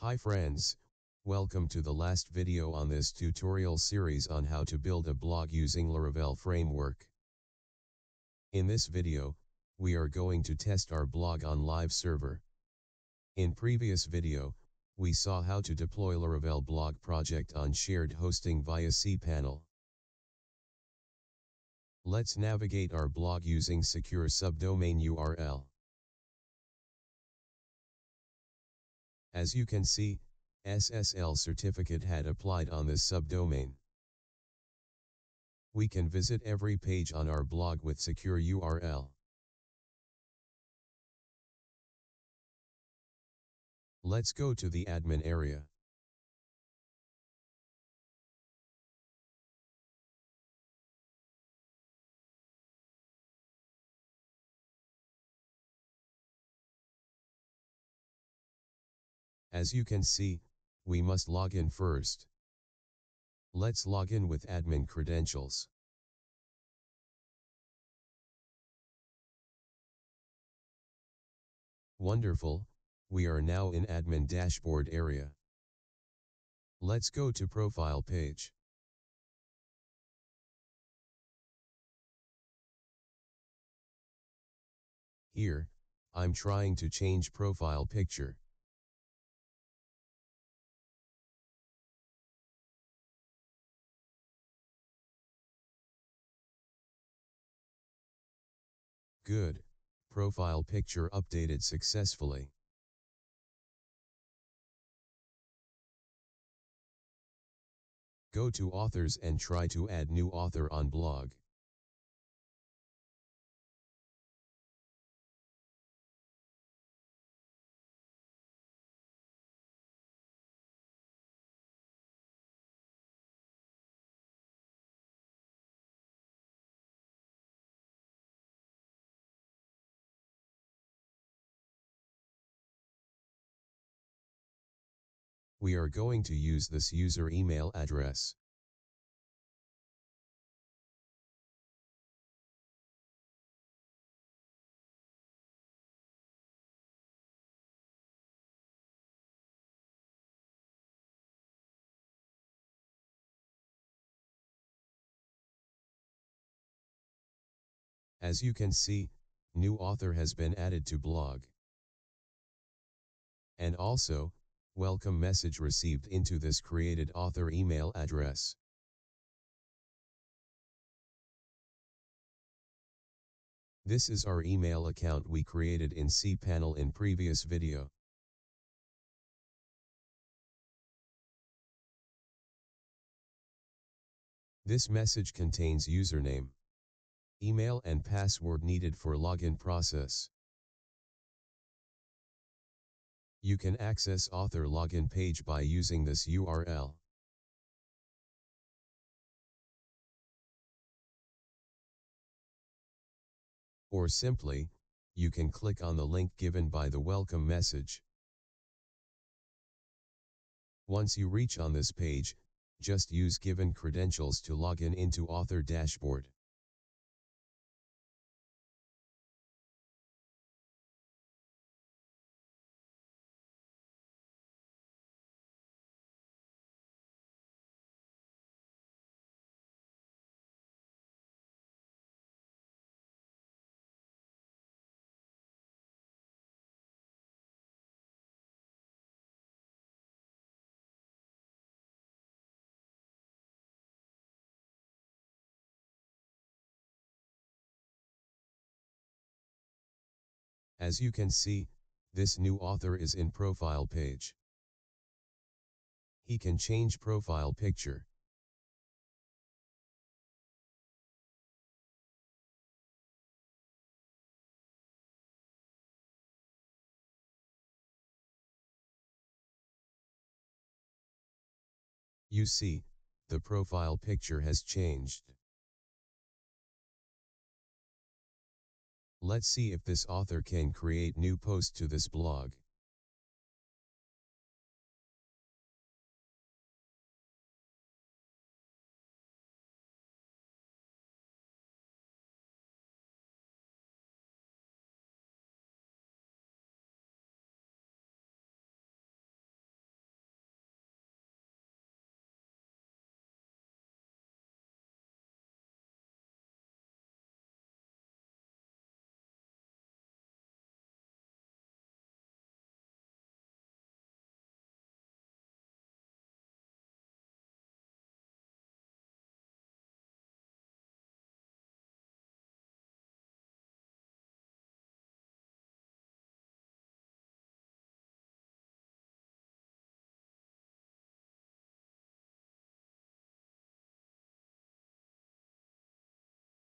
Hi friends, welcome to the last video on this tutorial series on how to build a blog using Laravel framework. In this video, we are going to test our blog on live server. In previous video, we saw how to deploy Laravel blog project on shared hosting via cPanel. Let's navigate our blog using secure subdomain URL. As you can see, SSL certificate had applied on this subdomain. We can visit every page on our blog with secure URL. Let's go to the admin area. As you can see, we must log in first. Let's log in with admin credentials. Wonderful, we are now in admin dashboard area. Let's go to profile page. Here, I'm trying to change profile picture. Good, profile picture updated successfully. Go to authors and try to add new author on blog. We are going to use this user email address. As you can see, new author has been added to blog. And also, welcome message received into this created author email address. This is our email account we created in cPanel in previous video. This message contains username, email and password needed for login process. You can access author login page by using this URL. Or simply, you can click on the link given by the welcome message. Once you reach on this page, just use given credentials to log in into author dashboard. As you can see, this new author is in profile page. He can change profile picture. You see, the profile picture has changed. Let's see if this author can create new post to this blog.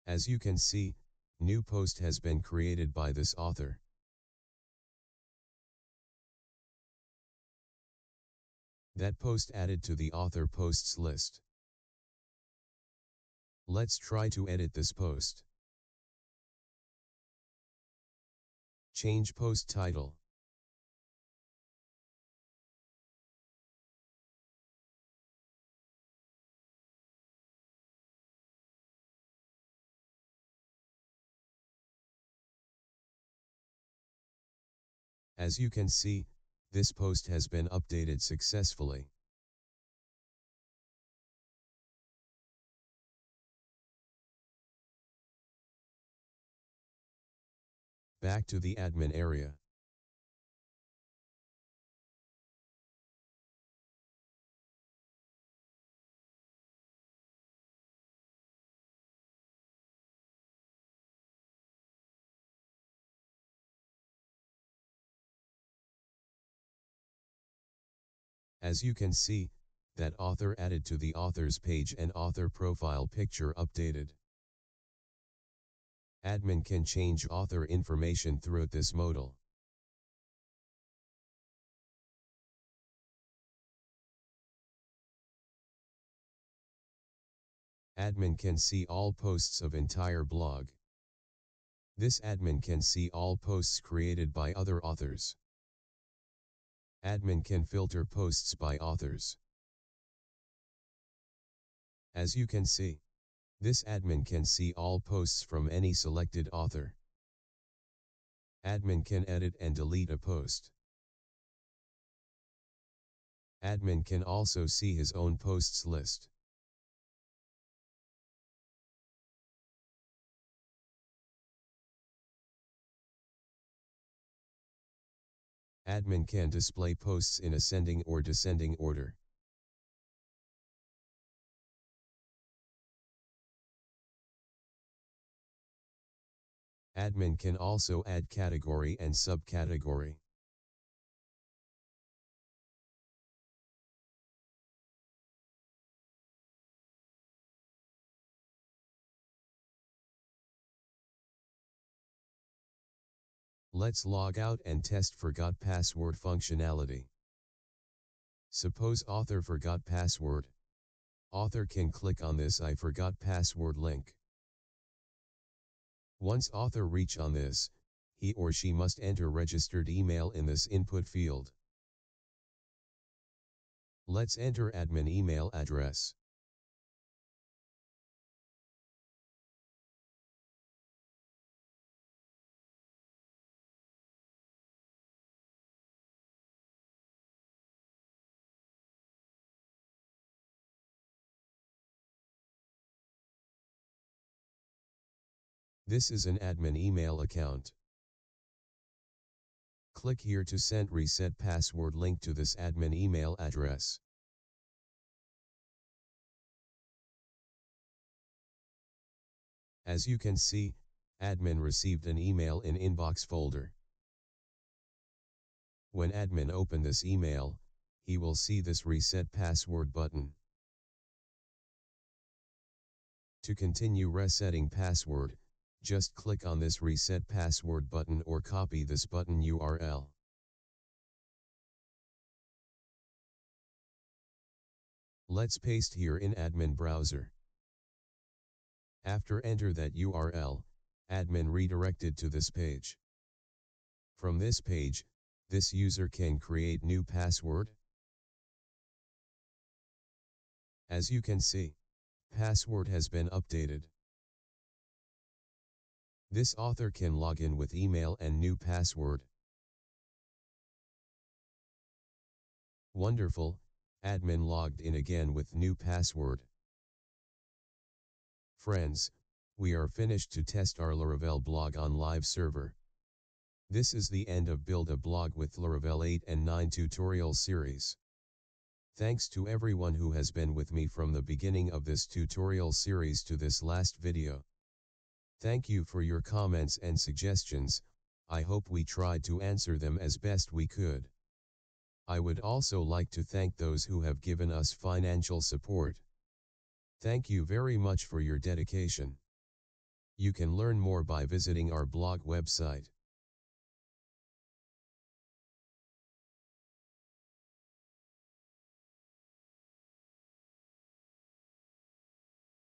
As you can see, new post has been created by this author. That post added to the author posts list. Let's try to edit this post. Change post title. As you can see, this post has been updated successfully. Back to the admin area. As you can see, that author added to the author's page and author profile picture updated. Admin can change author information throughout this modal. Admin can see all posts of entire blog. This admin can see all posts created by other authors. Admin can filter posts by authors. As you can see, this admin can see all posts from any selected author. Admin can edit and delete a post. Admin can also see his own posts list. Admin can display posts in ascending or descending order. Admin can also add category and subcategory. Let's log out and test forgot password functionality. Suppose author forgot password. Author can click on this I forgot password link. Once author reach on this, he or she must enter registered email in this input field. Let's enter admin email address. This is an admin email account. Click here to send reset password link to this admin email address. As you can see, admin received an email in inbox folder. When admin open this email, he will see this reset password button. To continue resetting password, just click on this reset password button or copy this button URL. Let's paste here in admin browser. After enter that URL, admin redirected to this page. From this page, this user can create new password. As you can see, password has been updated. This author can log in with email and new password. Wonderful, admin logged in again with new password. Friends, we are finished to test our Laravel blog on live server. This is the end of Build a Blog with Laravel 8 and 9 tutorial series. Thanks to everyone who has been with me from the beginning of this tutorial series to this last video. Thank you for your comments and suggestions, I hope we tried to answer them as best we could. I would also like to thank those who have given us financial support. Thank you very much for your dedication. You can learn more by visiting our blog website.